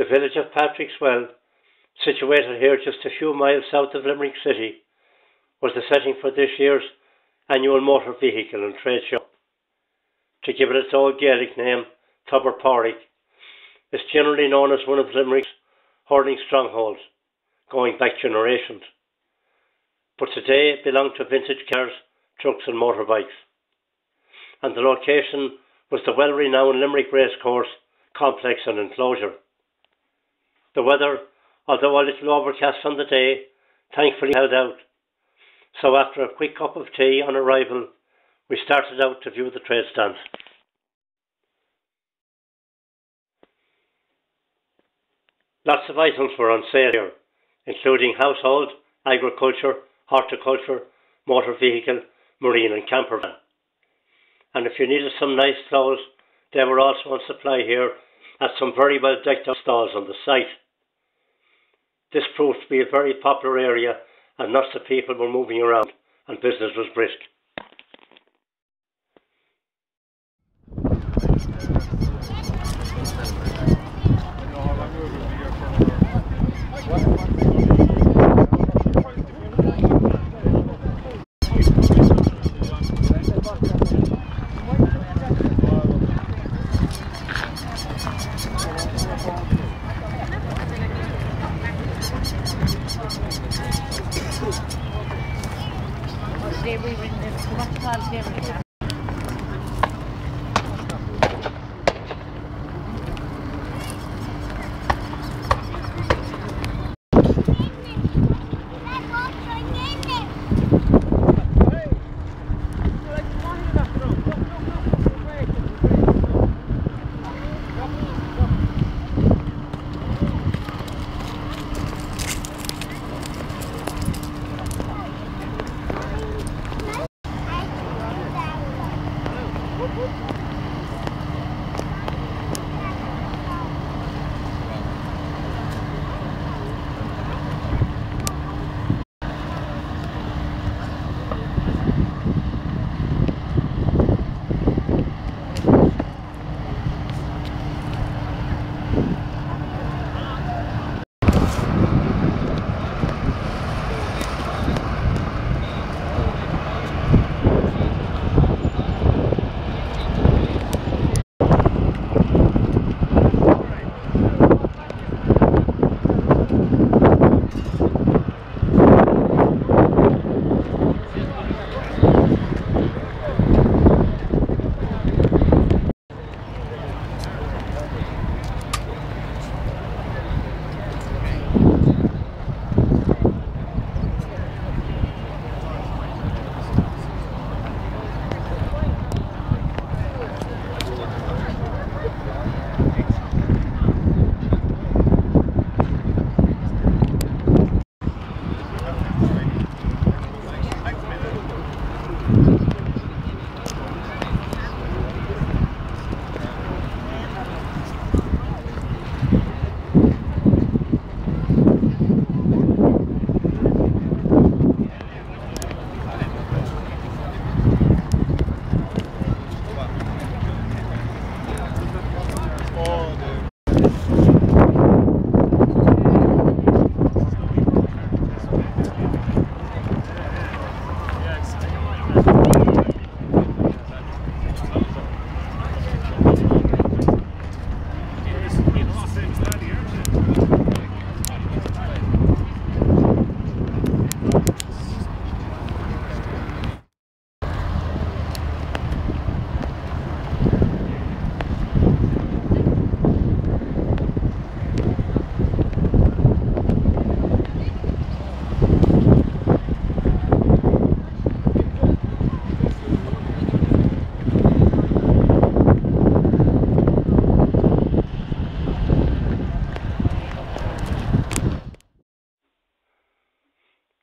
The village of Patrickswell, situated here just a few miles south of Limerick City, was the setting for this year's annual motor vehicle and trade show. To give it its old Gaelic name, Tubberporrick, it's generally known as one of Limerick's hurling strongholds, going back generations. But today it belonged to vintage cars, trucks and motorbikes. And the location was the well-renowned Limerick Racecourse complex and enclosure. The weather, although a little overcast on the day, thankfully held out. So after a quick cup of tea on arrival, we started out to view the trade stand. Lots of items were on sale here, including household, agriculture, horticulture, motor vehicle, marine and camper van. And if you needed some nice clothes, they were also on supply here at some very well decked out stalls on the site. This proved to be a very popular area and lots of people were moving around and business was brisk.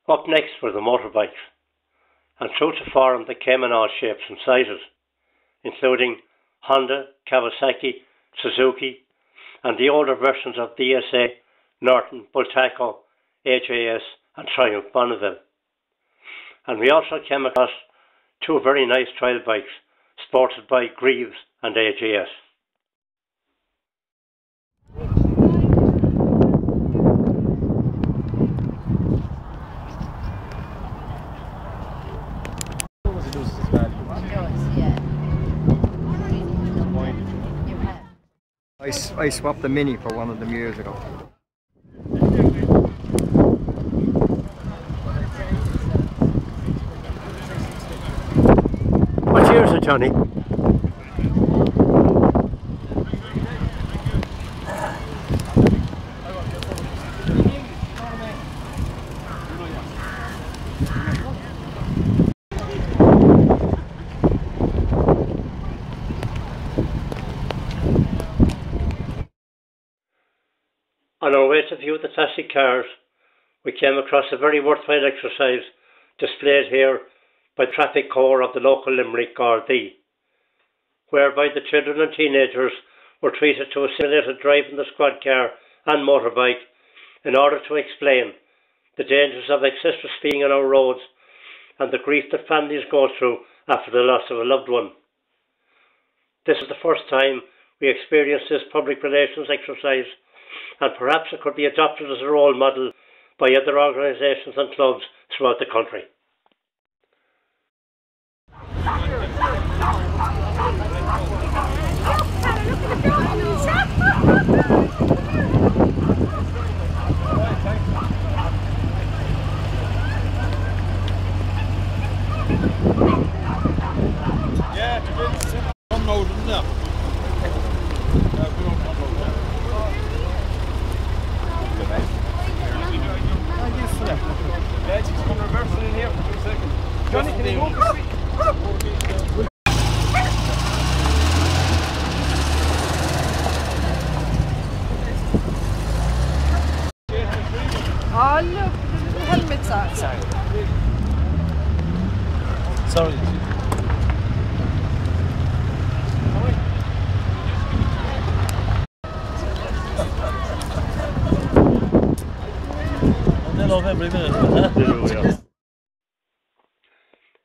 Up next were the motorbikes, and true to form they came in all shapes and sizes, including Honda, Kawasaki, Suzuki, and the older versions of BSA, Norton, Bultaco, AJS, and Triumph Bonneville. And we also came across two very nice trail bikes sported by Greeves and AJS. I, swapped the Mini for one of them years ago. What year is to view the classic cars, we came across a very worthwhile exercise displayed here by traffic corps of the local Limerick Gardaí, whereby the children and teenagers were treated to a simulated drive in the squad car and motorbike in order to explain the dangers of excessive speeding on our roads and the grief that families go through after the loss of a loved one. This is the first time we experienced this public relations exercise and perhaps it could be adopted as a role model by other organisations and clubs throughout the country.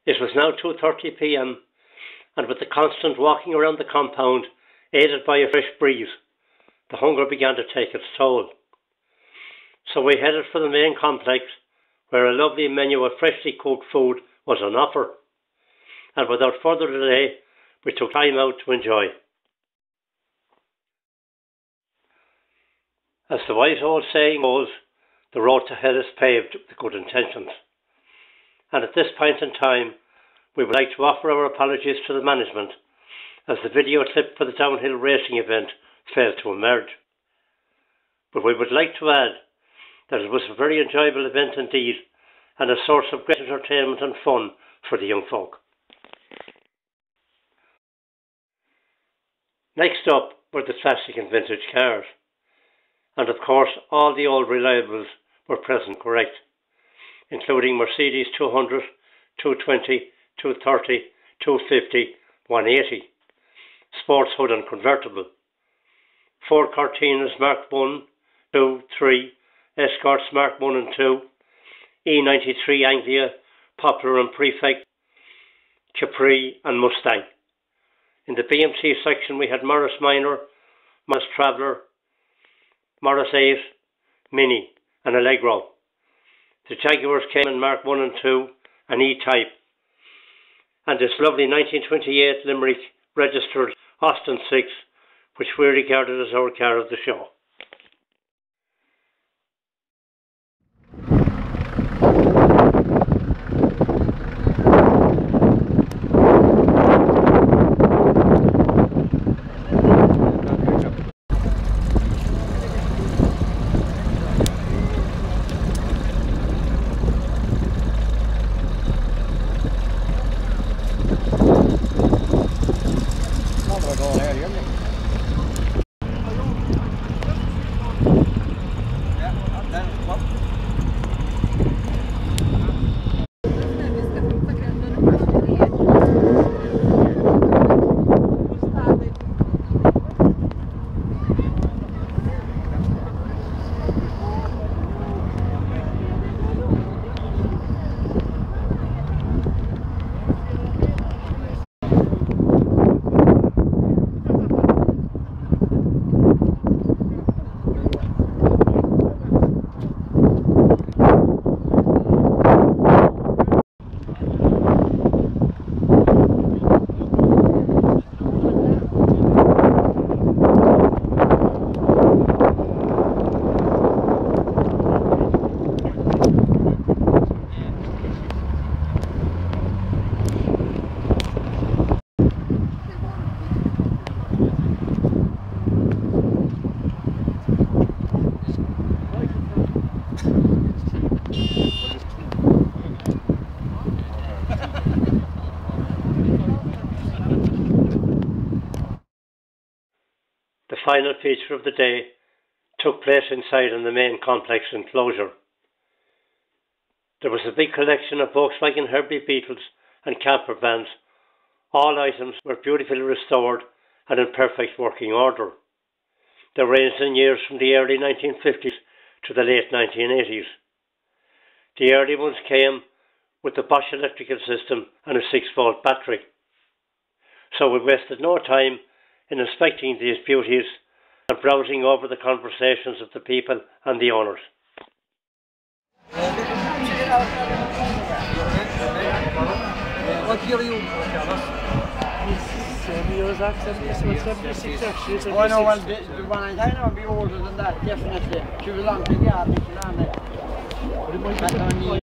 It was now 2.30 p.m. and with the constant walking around the compound, aided by a fresh breeze, the hunger began to take its toll. So we headed for the main complex where a lovely menu of freshly cooked food was on offer. And without further delay, we took time out to enjoy. As the wise old saying goes, the road to hell is paved with good intentions. And at this point in time, we would like to offer our apologies to the management as the video clip for the downhill racing event failed to emerge. But we would like to add that it was a very enjoyable event indeed and a source of great entertainment and fun for the young folk. Next up were the classic and vintage cars. And of course, all the old reliables were present correct, including Mercedes 200, 220, 230, 250, 180, Sports Hood and Convertible, Ford Cortinas Mark 1, 2, 3, Escorts Mark 1 and 2, E93 Anglia, Popular and Prefect, Capri and Mustang. In the BMC section we had Morris Minor, Morris Traveller, Morris 8, Mini and Allegro. The Jaguars came in Mark 1 and 2 and E-Type. And this lovely 1928 Limerick registered Austin 6, which we regarded as our car of the show. Final feature of the day took place inside in the main complex enclosure. There was a big collection of Volkswagen Herbie Beetles and camper vans. All items were beautifully restored and in perfect working order. They ranged in years from the early 1950s to the late 1980s. The early ones came with the Bosch electrical system and a 6 volt battery. So we wasted no time in inspecting these beauties and browsing over the conversations of the people and the owners. What year you? Seven years actually, 76 actually. Oh, no, well, the, the one I know will be older than that, definitely. She was long to the army, she was on it.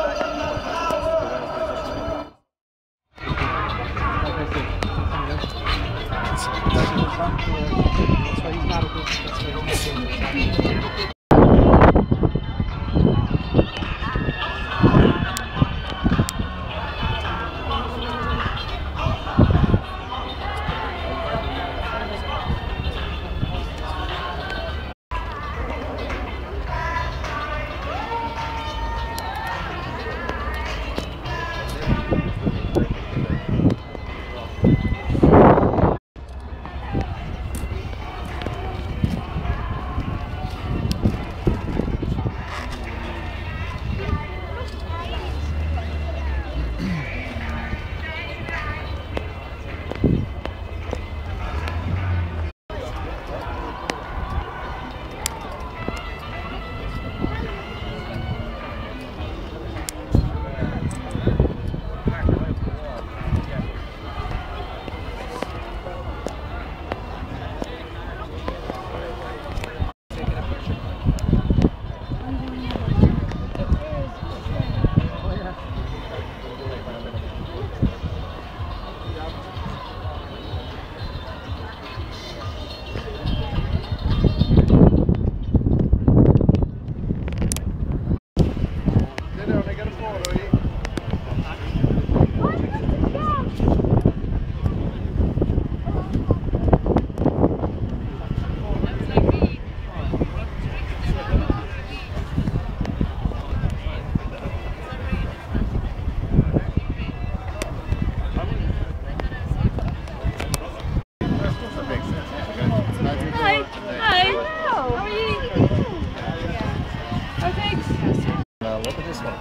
one.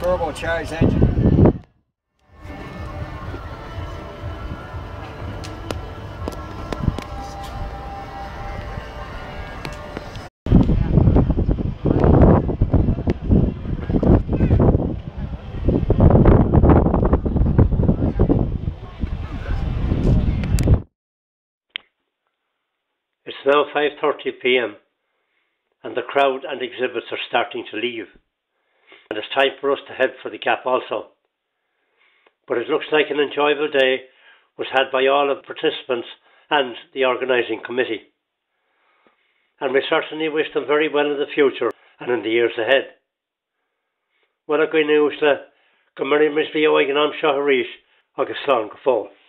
Turbocharged engine. 5:30 p.m. and the crowd and exhibits are starting to leave. And it's time for us to head for the gap also. But it looks like an enjoyable day was had by all of the participants and the organising committee. And we certainly wish them very well in the future and in the years ahead. Well, news, go mairí mis bhí óigen am seo a ríis agus slán go fóil.